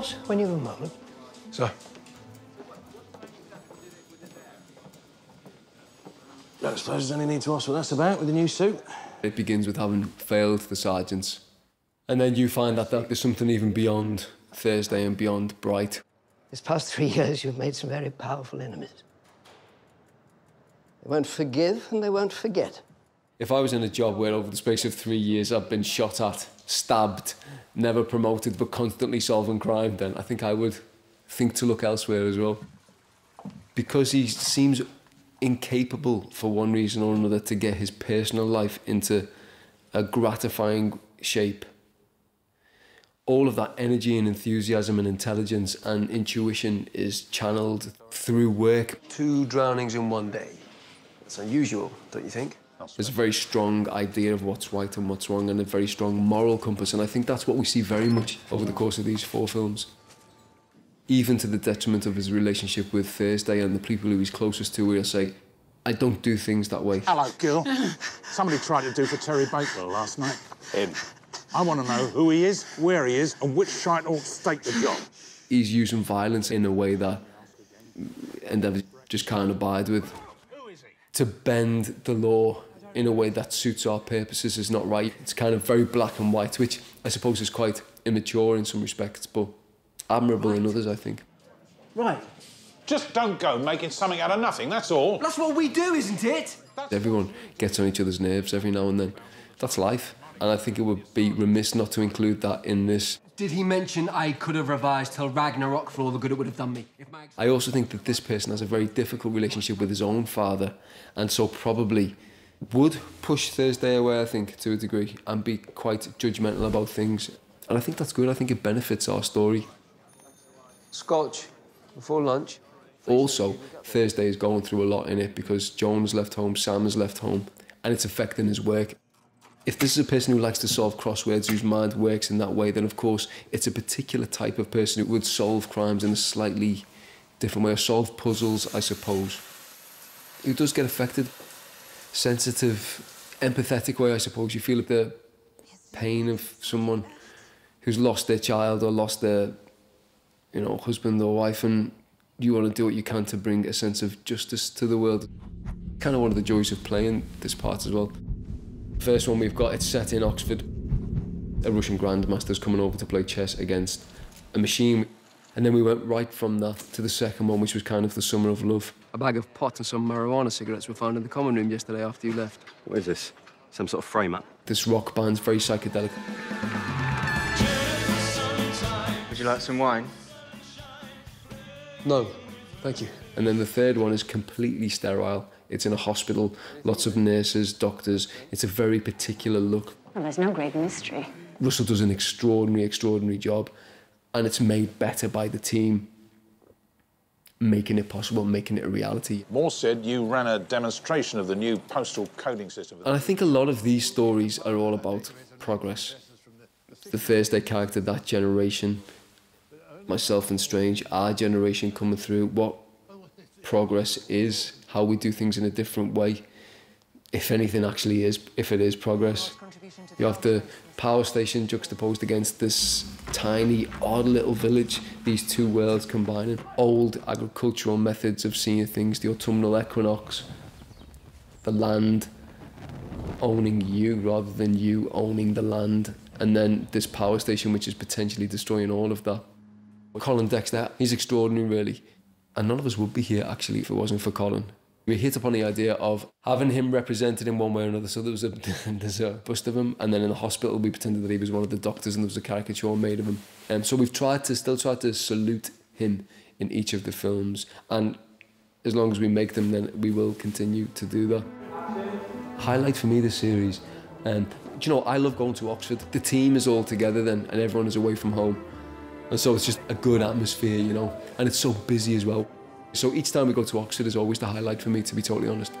Boss, when you have a moment. Sir. Don't suppose there's any need to ask what that's about with the new suit. It begins with having failed the sergeants. And then you find that there's something even beyond Thursday and beyond Bright. This past three years, you've made some very powerful enemies. They won't forgive and they won't forget. If I was in a job where over the space of three years I've been shot at, stabbed, never promoted, but constantly solving crime, then I think I would think to look elsewhere as well. Because he seems incapable, for one reason or another, to get his personal life into a gratifying shape. All of that energy and enthusiasm and intelligence and intuition is channeled through work. Two drownings in one day. That's unusual, don't you think? There's a very strong idea of what's right and what's wrong and a very strong moral compass. And I think that's what we see very much over the course of these four films. Even to the detriment of his relationship with Thursday and the people who he's closest to, where he'll say, I don't do things that way. Hello, Gil. Somebody tried to do for Terry Bakewell last night. Him. I want to know who he is, where he is, and which shite ought to take the job. He's using violence in a way that Endeavour just can't abide with. Who is he? To bend the law in a way that suits our purposes is not right. It's kind of very black and white, which I suppose is quite immature in some respects, but admirable in others, I think. Right. Just don't go making something out of nothing, that's all. That's what we do, isn't it? Everyone gets on each other's nerves every now and then. That's life. And I think it would be remiss not to include that in this. Did he mention I could have revised till Ragnarok for all the good it would have done me? If my... I also think that this person has a very difficult relationship with his own father, and so probably would push Thursday away, I think, to a degree, and be quite judgmental about things. And I think that's good. I think it benefits our story. Scotch before lunch. Also, Thursday is going through a lot in it because Joan's left home, Sam has left home, and it's affecting his work. If this is a person who likes to solve crosswords, whose mind works in that way, then of course it's a particular type of person who would solve crimes in a slightly different way, or solve puzzles, I suppose. Who does get affected. Sensitive, empathetic way, I suppose. You feel the pain of someone who's lost their child or lost their, you know, husband or wife, and you want to do what you can to bring a sense of justice to the world. Kind of one of the joys of playing this part as well. First one we've got, it's set in Oxford. A Russian grandmaster's coming over to play chess against a machine. And then we went right from that to the second one, which was kind of the summer of love. A bag of pot and some marijuana cigarettes were found in the common room yesterday after you left. What is this? Some sort of frame up? This rock band's very psychedelic. Would you like some wine? No, thank you. And then the third one is completely sterile. It's in a hospital, lots of nurses, doctors. It's a very particular look. Well, there's no great mystery. Russell does an extraordinary, extraordinary job, and it's made better by the team making it possible, making it a reality. Moore said you ran a demonstration of the new postal coding system. And I think a lot of these stories are all about progress. The Thursday character, that generation, myself and Strange, our generation coming through, what progress is, how we do things in a different way, if anything actually is, if it is progress. You have the power station juxtaposed against this tiny, odd little village, these two worlds combining. Old agricultural methods of seeing things, the autumnal equinox, the land owning you rather than you owning the land, and then this power station which is potentially destroying all of that. Colin Dexter, he's extraordinary really. And none of us would be here actually if it wasn't for Colin. We hit upon the idea of having him represented in one way or another. So there was a there's a bust of him, and then in the hospital we pretended that he was one of the doctors, and there was a caricature made of him. And um, so we've tried to still try to salute him in each of the films, and as long as we make them, then we will continue to do that. Highlight for me this series, um, do you know I love going to Oxford. The team is all together then, and everyone is away from home. And so it's just a good atmosphere, you know, and it's so busy as well. So each time we go to Oxford is always the highlight for me, to be totally honest.